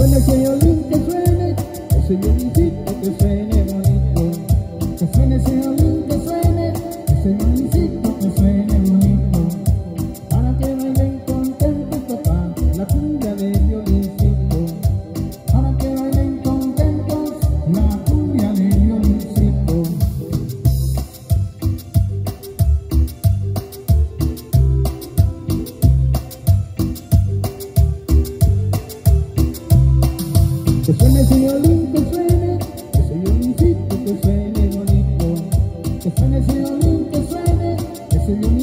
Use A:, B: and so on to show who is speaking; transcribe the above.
A: Con el que suene, el que suene bonito, que suene Que suene el silolín, que suene, que soy un incito, que suene bonito. Que suene el silolín, que suene, que soy un